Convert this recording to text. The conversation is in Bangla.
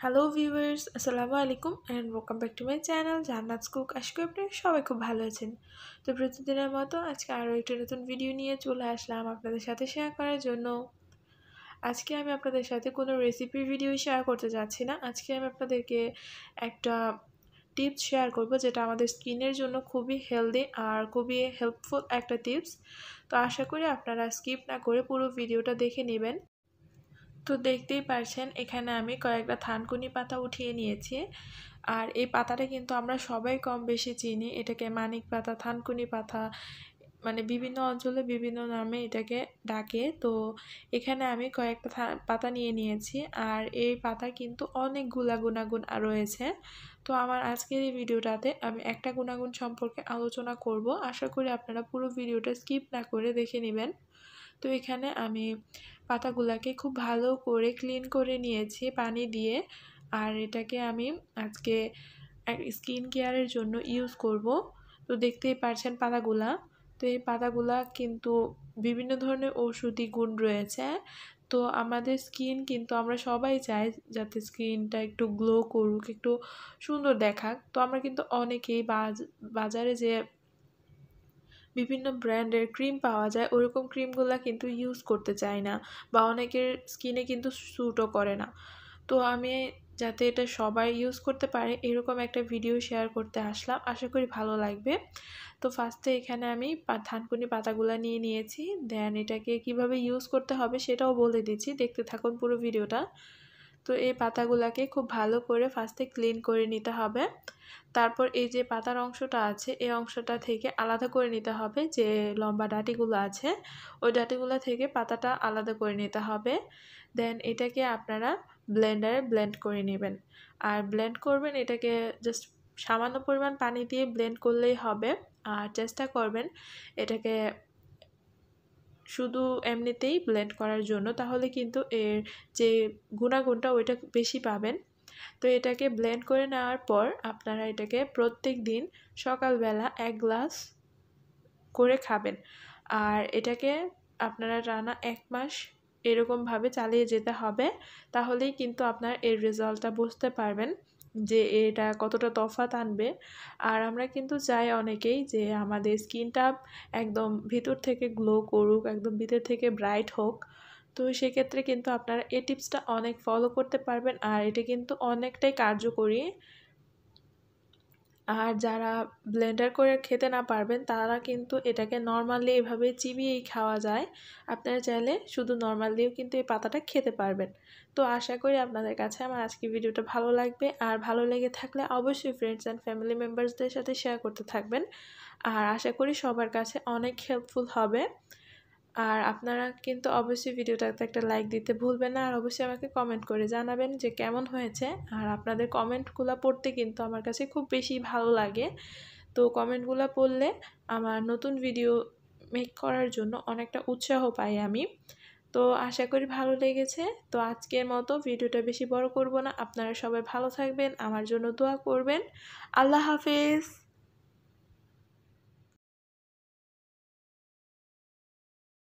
হ্যালো ভিউয়ার্স আসসালামু আলাইকুম and welcome back to my channel Jannat's cook আশা করি আপনারা সবাই খুব ভালো আছেন তো প্রতিদিনের মতো আজকে আরও একটা নতুন ভিডিও নিয়ে চলে আসলাম আপনাদের সাথে শেয়ার করার জন্য। আজকে আমি আপনাদের সাথে কোনো রেসিপি ভিডিও শেয়ার করতে যাচ্ছি না। আজকে আমি আপনাদেরকে একটা টিপস শেয়ার করব যেটা আমাদের স্কিনের জন্য খুবই হেলদি আর খুবই হেল্পফুল একটা টিপস তো আশা করি আপনারা স্কিপ না করে পুরো ভিডিওটা দেখে নেবেন। তো দেখতেই পারছেন, এখানে আমি কয়েকটা থানকুনি পাতা উঠিয়ে নিয়েছি। আর এই পাতাটা কিন্তু আমরা সবাই কম বেশি চিনি। এটাকে মানিক পাতা, থানকুনি পাতা মানে বিভিন্ন অঞ্চলে বিভিন্ন নামে এটাকে ডাকে। তো এখানে আমি কয়েকটা পাতা নিয়ে নিয়েছি। আর এই পাতা কিন্তু অনেকগুলা গুণাগুণ রয়েছে। তো আমার আজকের এই ভিডিওটাতে আমি একটা গুণাগুণ সম্পর্কে আলোচনা করব। আশা করি আপনারা পুরো ভিডিওটা স্কিপ না করে দেখে নেবেন। তো এখানে আমি পাতাগুলাকে খুব ভালো করে ক্লিন করে নিয়েছি পানি দিয়ে। আর এটাকে আমি আজকে স্কিন কেয়ারের জন্য ইউজ করব। তো দেখতেই পারছেন পাতাগুলা। তো এই পাতাগুলা কিন্তু বিভিন্ন ধরনের ঔষধি গুণ রয়েছে। তো আমাদের স্কিন কিন্তু আমরা সবাই চাই যাতে স্কিনটা একটু গ্লো করুক, একটু সুন্দর দেখাক। তো আমরা কিন্তু অনেকেই বাজারে যে বিভিন্ন ব্র্যান্ডের ক্রিম পাওয়া যায়, ওরকম ক্রিমগুলো কিন্তু ইউজ করতে চাই না বা অনেকের স্কিনে কিন্তু স্যুটও করে না। তো আমি যাতে এটা সবাই ইউজ করতে পারে, এরকম একটা ভিডিও শেয়ার করতে আসলাম। আশা করি ভালো লাগবে। তো ফার্স্টে এখানে আমি থানকুনি পাতাগুলো নিয়ে নিয়েছি। দেন এটাকে কীভাবে ইউজ করতে হবে সেটাও বলে দিচ্ছি। দেখতে থাকুন পুরো ভিডিওটা তো এই পাতাগুলোকে খুব ভালো করে ফার্স্টে ক্লিন করে নিতে হবে। তারপর এই যে পাতার অংশটা আছে, এই অংশটা থেকে আলাদা করে নিতে হবে যে লম্বা ডাটিগুলো আছে, ওই ডাটিগুলো থেকে পাতাটা আলাদা করে নিতে হবে। দেন এটাকে আপনারা ব্লেন্ডারে ব্লেন্ড করে নেবেন। আর ব্লেন্ড করবেন, এটাকে জাস্ট সামান্য পরিমাণ পানি দিয়ে ব্লেন্ড করলেই হবে। আর চেষ্টা করবেন এটাকে শুধু এমনিতেই ব্লেন্ড করার জন্য, তাহলে কিন্তু এর যে গুণাগুণটা ওইটা বেশি পাবেন। তো এটাকে ব্লেন্ড করে নেওয়ার পর আপনারা এটাকে প্রত্যেক দিন সকালবেলা এক গ্লাস করে খাবেন। আর এটাকে আপনারা রানা এক মাস এরকমভাবে চালিয়ে যেতে হবে, তাহলেই কিন্তু আপনার এর রেজাল্টটা বুঝতে পারবেন। যে এটা কতটা তফাত আনবে। আর আমরা কিন্তু চাই অনেকেই যে আমাদের স্কিনটা একদম ভিতর থেকে গ্লো করুক, একদম ভিতর থেকে ব্রাইট হোক। তো সেক্ষেত্রে কিন্তু আপনারা এই টিপসটা অনেক ফলো করতে পারবেন। আর এটা কিন্তু অনেকটাই কার্যকরী আর যারা ব্লেন্ডার করে খেতে না পারবেন, তারা কিন্তু এটাকে নর্মালি এভাবে চিবিয়েই খাওয়া যায়। আপনারা চাইলে শুধু নর্মালিও কিন্তু এই পাতাটা খেতে পারবেন। তো আশা করি আপনাদের কাছে আমার আজকে ভিডিওটা ভালো লাগবে। আর ভালো লেগে থাকলে অবশ্যই ফ্রেন্ডস অ্যান্ড ফ্যামিলি মেম্বার্সদের সাথে শেয়ার করতে থাকবেন। আর আশা করি সবার কাছে অনেক হেল্পফুল হবে। আর আপনারা কিন্তু অবশ্যই ভিডিওটাতে একটা লাইক দিতে ভুলবেন না, আর অবশ্যই আমাকে কমেন্ট করে জানাবেন যে কেমন হয়েছে। আর আপনাদের কমেন্টগুলো পড়তে কিন্তু আমার কাছে খুব বেশি ভালো লাগে। তো কমেন্টগুলো পড়লে আমার নতুন ভিডিও মেক করার জন্য অনেকটা উৎসাহ পাই আমি। তো আশা করি ভালো লেগেছে। তো আজকের মতো ভিডিওটা বেশি বড় করব না। আপনারা সবাই ভালো থাকবেন, আমার জন্য দোয়া করবেন। আল্লাহ হাফেজ।